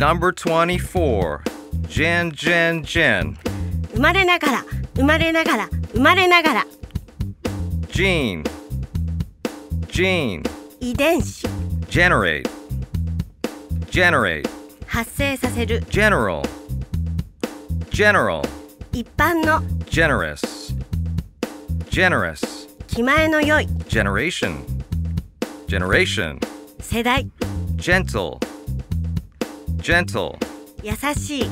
Number 24. Gen, Gen, Gen. 生まれながら、生まれながら、生まれながら。Gene. Gene. 遺伝子。Generate. Generate. 発生させる。General. General. 一般の。Generous. Generous. 気前の良い。Generation. Generation. 世代。Gentle. Gentle. 優しい